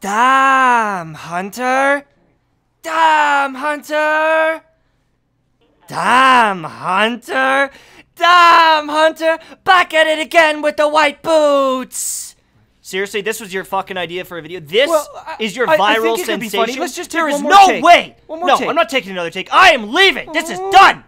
Damn, Hunter! Damn, Hunter! Damn, Hunter! Damn, Hunter! Back at it again with the white boots! Seriously, this was your fucking idea for a video? This Well, I- is your I- I viral think it could be sensation? funny. Let's just take There is no take. way! One more no, take. I'm not taking another take. I am leaving! This is done!